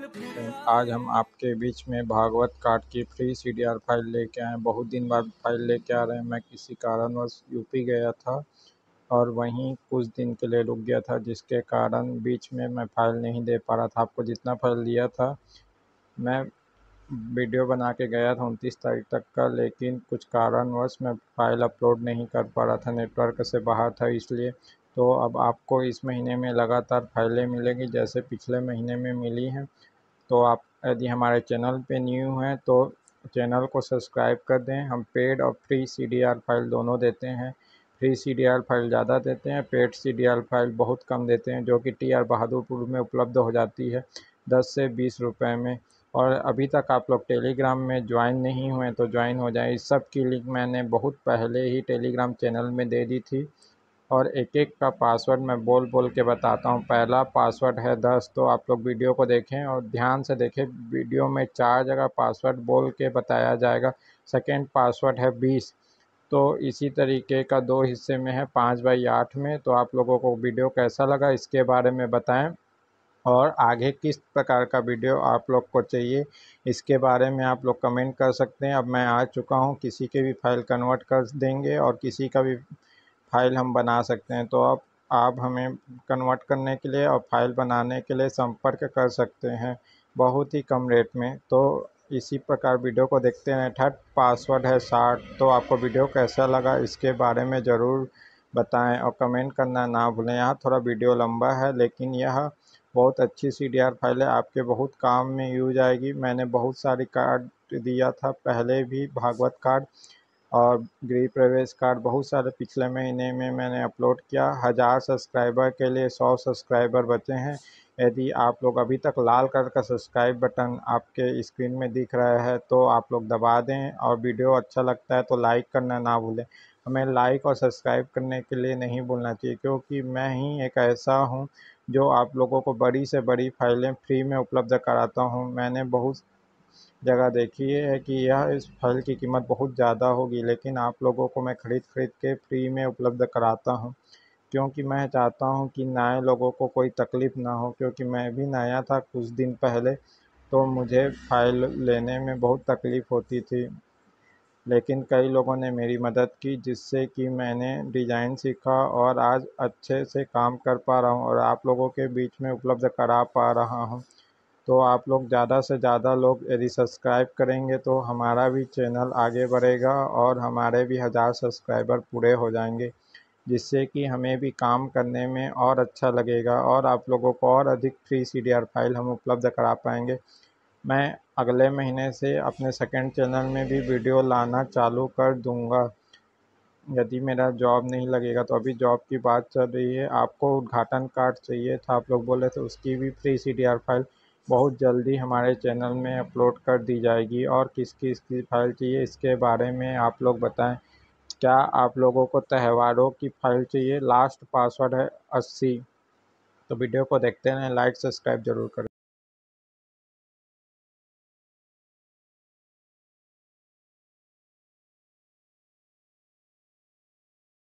आज हम आपके बीच में भागवत कार्ड की free C D R file लेके आए बहुत दिन बाद फ़ाइल लेके आ रहे हैं। मैं किसी कारणवश यूपी गया था और वहीं कुछ दिन के लिए रुक गया था, जिसके कारण बीच में मैं फ़ाइल नहीं दे पा रहा था। आपको जितना फ़ाइल दिया था, मैं वीडियो बना के गया था उनतीस तारीख तक का, लेकिन कुछ कारणवश मैं फ़ाइल अपलोड नहीं कर पा रहा था। नेटवर्क से बाहर था इसलिए। तो अब आपको इस महीने में लगातार फाइलें मिलेंगी, जैसे पिछले महीने में मिली हैं। तो आप यदि हमारे चैनल पे न्यू हैं तो चैनल को सब्सक्राइब कर दें। हम पेड और free C D R file दोनों देते हैं। Free C D R file ज़्यादा देते हैं, paid C D R file बहुत कम देते हैं, जो कि टी आर बहादुरपुर में उपलब्ध हो जाती है दस से बीस रुपये में। और अभी तक आप लोग टेलीग्राम में ज्वाइन नहीं हुए तो ज्वाइन हो जाएँ। इस सब की लिंक मैंने बहुत पहले ही टेलीग्राम चैनल में दे दी थी। और एक एक का पासवर्ड मैं बोल बोल के बताता हूँ। पहला पासवर्ड है दस तो आप लोग वीडियो को देखें और ध्यान से देखें। वीडियो में चार जगह पासवर्ड बोल के बताया जाएगा। सेकेंड पासवर्ड है बीस तो इसी तरीके का दो हिस्से में है, पाँच बाई आठ में। तो आप लोगों को वीडियो कैसा लगा इसके बारे में बताएँ। और आगे किस प्रकार का वीडियो आप लोग को चाहिए इसके बारे में आप लोग कमेंट कर सकते हैं। अब मैं आ चुका हूँ। किसी के भी फ़ाइल कन्वर्ट कर देंगे और किसी का भी फ़ाइल हम बना सकते हैं तो अब आप हमें कन्वर्ट करने के लिए और फ़ाइल बनाने के लिए संपर्क कर सकते हैं बहुत ही कम रेट में। तो इसी प्रकार वीडियो को देखते हैं थर्ड पासवर्ड है साठ तो आपको वीडियो कैसा लगा इसके बारे में ज़रूर बताएँ और कमेंट करना ना भूलें। यहाँ थोड़ा वीडियो लंबा है, लेकिन यह बहुत अच्छी सी डी फ़ाइल है। आपके बहुत काम में यूज़ आएगी। मैंने बहुत सारी कार्ड दिया था, पहले भी भागवत कार्ड और गृह प्रवेश कार्ड बहुत सारे पिछले महीने में मैंने अपलोड किया। हज़ार सब्सक्राइबर के लिए सौ सब्सक्राइबर बचे हैं। यदि आप लोग अभी तक लाल कलर का सब्सक्राइब बटन आपके स्क्रीन में दिख रहा है तो आप लोग दबा दें और वीडियो अच्छा लगता है तो लाइक करना ना भूलें। हमें लाइक और सब्सक्राइब करने के लिए नहीं भूलना चाहिए, क्योंकि मैं ही एक ऐसा हूँ जो आप लोगों को बड़ी से बड़ी फाइलें फ्री में उपलब्ध कराता हूँ। मैंने बहुत जगह देखी है कि यह इस फल की कीमत बहुत ज़्यादा होगी, लेकिन आप लोगों को मैं ख़रीद ख़रीद के फ्री में उपलब्ध कराता हूँ। क्योंकि मैं चाहता हूँ कि नए लोगों को कोई तकलीफ़ ना हो, क्योंकि मैं भी नया था कुछ दिन पहले तो मुझे फ़ाइल लेने में बहुत तकलीफ़ होती थी। लेकिन कई लोगों ने मेरी मदद की, जिससे कि मैंने डिज़ाइन सीखा और आज अच्छे से काम कर पा रहा हूँ और आप लोगों के बीच में उपलब्ध करा पा रहा हूँ। तो आप लोग ज़्यादा से ज़्यादा लोग यदि सब्सक्राइब करेंगे तो हमारा भी चैनल आगे बढ़ेगा और हमारे भी हज़ार सब्सक्राइबर पूरे हो जाएँगे, जिससे कि हमें भी काम करने में और अच्छा लगेगा और आप लोगों को और अधिक free C D R file हम उपलब्ध करा पाएँगे। मैं अगले महीने से अपने सेकंड चैनल में भी वीडियो लाना चालू कर दूँगा। यदि मेरा जॉब नहीं लगेगा तो अभी जॉब की बात चल रही है। आपको उद्घाटन कार्ड चाहिए था, आप लोग बोले थे उसकी भी free C D R file बहुत जल्दी हमारे चैनल में अपलोड कर दी जाएगी और किस किस की फ़ाइल चाहिए, इसके बारे में आप लोग बताएँ। क्या आप लोगों को त्यौहारों की फ़ाइल चाहिए? लास्ट पासवर्ड है अस्सी। तो वीडियो को देखते रहें, लाइक, सब्सक्राइब ज़रूर करें।